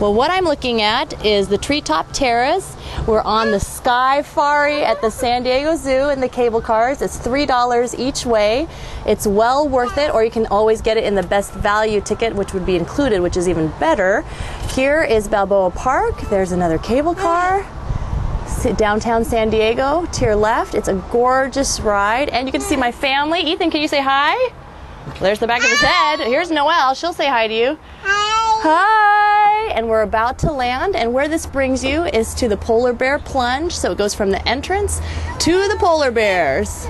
Well, what I'm looking at is the Treetop Terrace. We're on the Sky Skyfari at the San Diego Zoo in the cable cars. It's $3 each way. It's well worth it, or you can always get it in the best value ticket, which would be included, which is even better. Here is Balboa Park. There's another cable car downtown San Diego to your left. It's a gorgeous ride, and you can see my family. Ethan, can you say hi? There's the back of his head. Here's Noelle. She'll say hi to you. Hi. Hi! And we're about to land, and where this brings you is to the polar bear plunge. So it goes from the entrance to the polar bears.